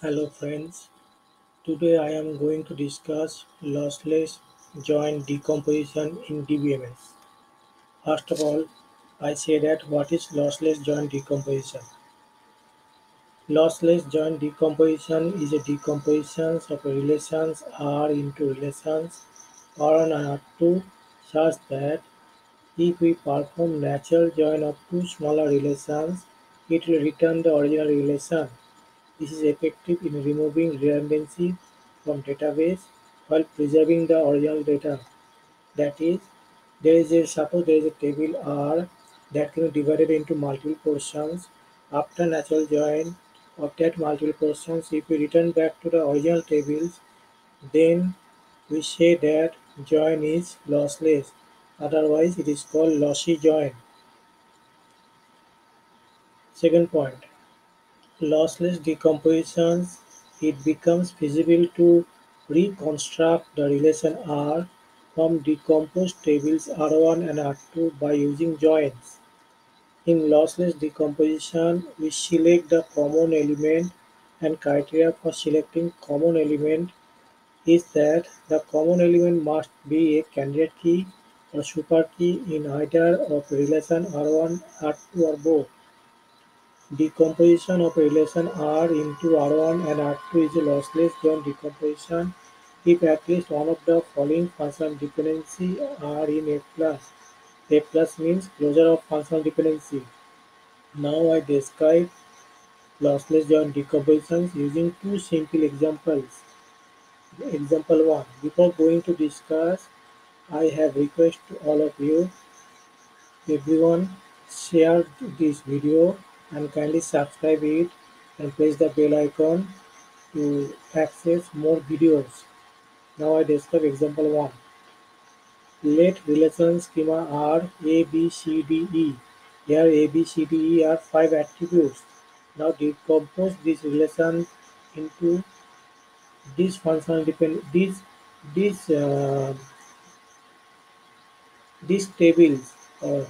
Hello friends, today I am going to discuss lossless join decomposition in DBMS. First of all, I say that what is lossless join decomposition? Lossless join decomposition is a decomposition of relations R into relations R1 and R2 such that if we perform natural join of two smaller relations, it will return the original relation. This is effective in removing redundancy from database while preserving the original data. That is, there is a suppose there is a table R that can be divided into multiple portions. After natural join of that multiple portions, if we return back to the original tables, then we say that join is lossless. Otherwise, it is called lossy join. Second point, lossless decompositions, it becomes feasible to reconstruct the relation R from decomposed tables R1 and R2 by using joins. In lossless decomposition, we select the common element and criteria for selecting common element is that the common element must be a candidate key or super key in either of relation R1, R2 or both. Decomposition of relation R into R1 and R2 is lossless join decomposition if at least one of the following functional dependency are in A+. plus. A plus means closure of functional dependency. Now I describe lossless join decompositions using two simple examples. Example 1. Before going to discuss, I have request to all of you, everyone share this video and kindly subscribe it and press the bell icon to access more videos. Now I describe example 1. Let relation schema R A, B, C, D, E. Here A, B, C, D, E are five attributes. Now decompose this relation into this functional depend this this uh, tables uh,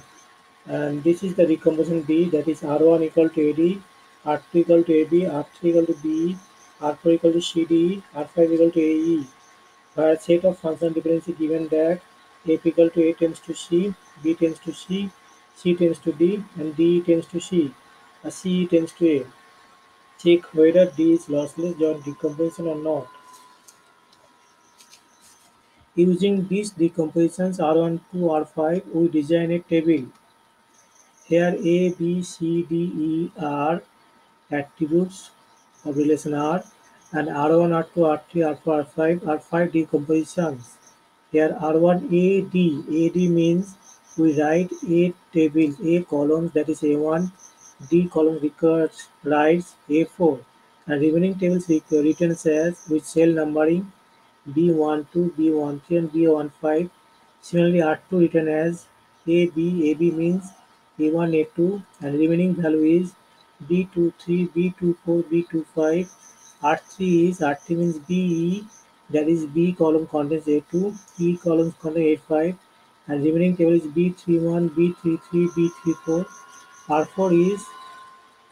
and this is the decomposition B that is R1 equal to AD, R2 equal to AB, R3 equal to BE, R4 equal to CD, R5 equal to AE. Where set of functional dependency given that F equal to A tends to C, B tends to C, C tends to D, and D tends to C, uh, C tends to A. Check whether D is lossless join decomposition or not. Using these decompositions R1 to R5, we design a table here A, B, C, D, E are attributes of relation R and R1, R2, R3, R4, R5 are five decompositions. Here R1 AD, AD means we write A tables, A columns that is A1, D column records writes A4 and remaining tables written as with cell numbering B12, B13 and B15. Similarly R2 written as AB, AB means a1, A2 and remaining value is B23, B24, B25. R3 is R3 means BE that is B column contains A2, E columns contain A5 and remaining table is B31, B33, B34. R4 is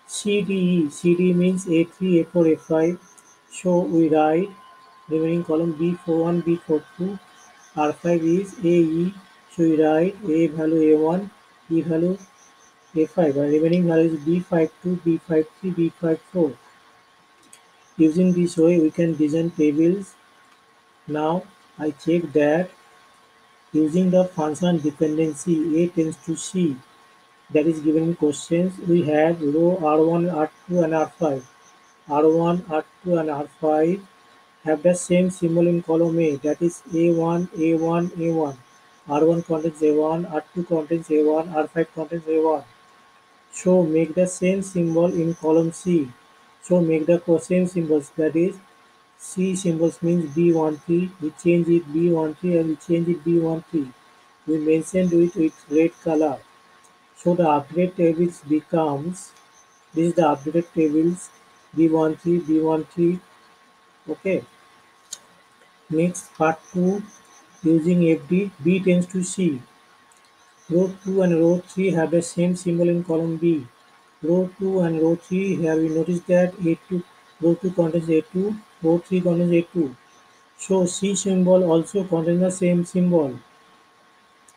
CDE, CD means A3, A4, A5. So we write remaining column B41, B42. R5 is AE, so we write A value A1, E value a5 and remaining value is b52, b53, b54. Using this way we can design tables. Now I check that using the function dependency A tends to C that is given in questions we have row R1, R2 and R5. R1, R2 and R5 have the same symbol in column A that is A1, A1, A1. R1 contains A1, R2 contains A1, R5 contains A1. So make the same symbol in column C. So make the same symbols that is C symbols means B13. We change it B13 and we change it B13. We mentioned it with red color. So the update tables becomes this is the updated tables B13, B13. Okay. Next part 2 using FD B tends to C. Row 2 and row 3 have the same symbol in column B. Row 2 and row 3 here we notice that A2 row 2 contains A2, row 3 contains A2. So C symbol also contains the same symbol.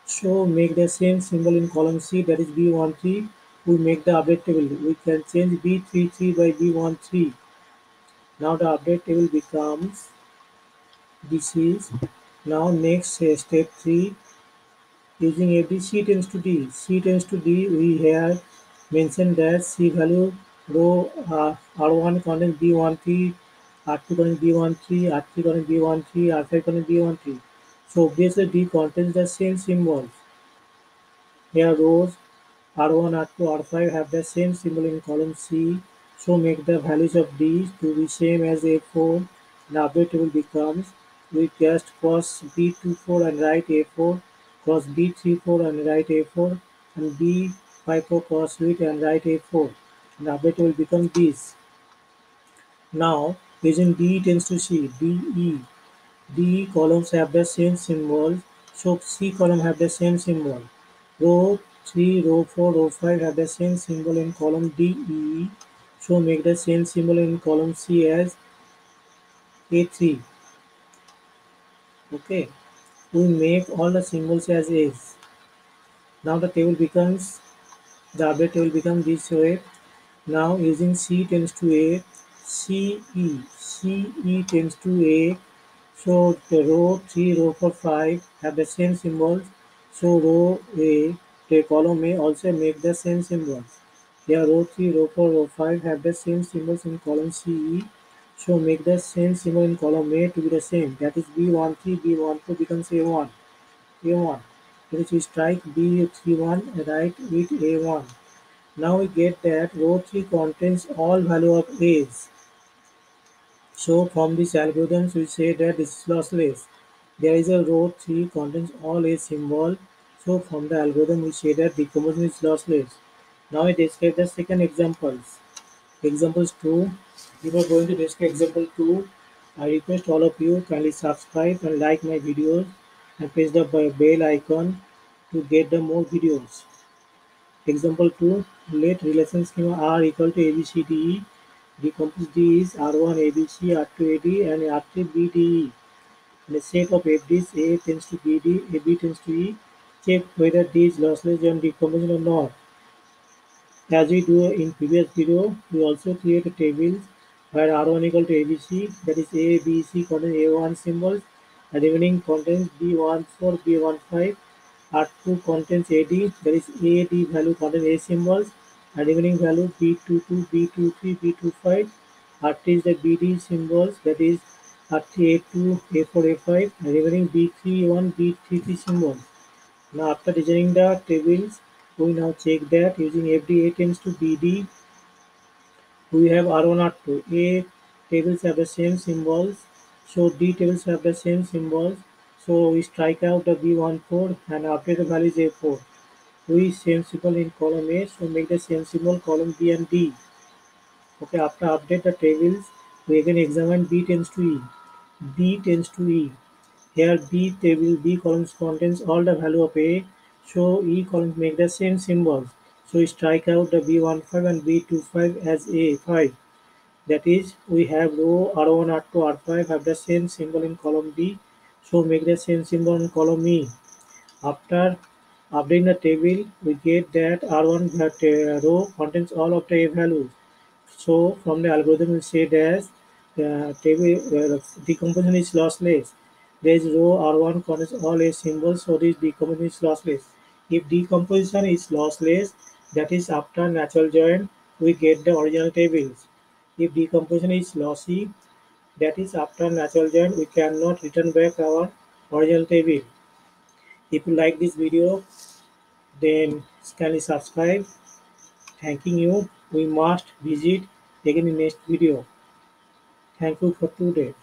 So make the same symbol in column C that is B13. We make the update table. We can change B33 by B13. Now the update table becomes this is now next uh, step 3 using FD C tends to D. C tends to D we have mentioned that C value row uh, R1 contains B13, R2 contains B13, R3 contains B13, R5 contains B13. So obviously D contains the same symbols. Here rows R1, R2, R5 have the same symbol in column C. So make the values of D to be same as A4. The update table becomes we just cross B24 and write A4, cross B34 and write A4, and B54 cross it and write A4. And update table becomes this. Now using D tends to C, D, E. D columns have the same symbol, so C column have the same symbol. Row 3, row 4, row 5 have the same symbol in column D, E. So make the same symbol in column C as A3 okay we make all the symbols as is. Now the table becomes the update table becomes this way. Now using c tends to a c e c e tends to a. So the row 3 row 4 5 have the same symbols. So row a the column a also make the same symbols. Here row 3 row 4 row 5 have the same symbols in column ce so make the same symbol in column A to be the same. That is B13, B14 becomes A1. A1. That is we strike B31, write with A1. Now we get that row 3 contains all value of A's. So from this algorithm we say that this is lossless. There is a row 3 contains all A symbol. So from the algorithm we say that decomposition is lossless. Now we describe the second examples. Examples 2 before going to this example 2, I request all of you kindly subscribe and like my videos and press the bell icon to get the more videos. Example 2, let relation schema R equal to ABCDE. Decompose D is R1 ABC, R2 AD and R3 BDE. And the set of FDs A tends to BD, AB tends to E. Check whether D is lossless and decomposition or not. As we do in previous video, we also create tables where R1 equal to ABC, that is A, B, C contains A1 symbols, and remaining contains B14, B15, R2 contains AD, that is AD value contains A symbols, and remaining value B22, B23, B25, R3 is the BD symbols, that is R3, A2, A4, A5, and remaining B31, B33 symbols. Now after designing the tables, we now check that using FD A tends to BD we have R1, R2. A tables have the same symbols. So D tables have the same symbols. So we strike out the B14 and update the value is A4. We same symbol in column A, so make the same symbol column B and D. Okay, after update the tables, we again examine B tends to E. B tends to E. Here B table B columns contains all the value of A, so E columns make the same symbols. So we strike out the B15 and B25 as A5. That is, we have row R1, R2, R5 have the same symbol in column B. So make the same symbol in column E. After updating the table, we get that R1 that uh, row contains all of the A values. So from the algorithm, we say that the table uh, decomposition is lossless. There is row R1 contains all A symbols, so this decomposition is lossless. If decomposition is lossless, that is after natural join we get the original tables. If decomposition is lossy, that is after natural join we cannot return back our original table. If you like this video, then kindly subscribe. Thanking you. We must visit again in next video. Thank you for today.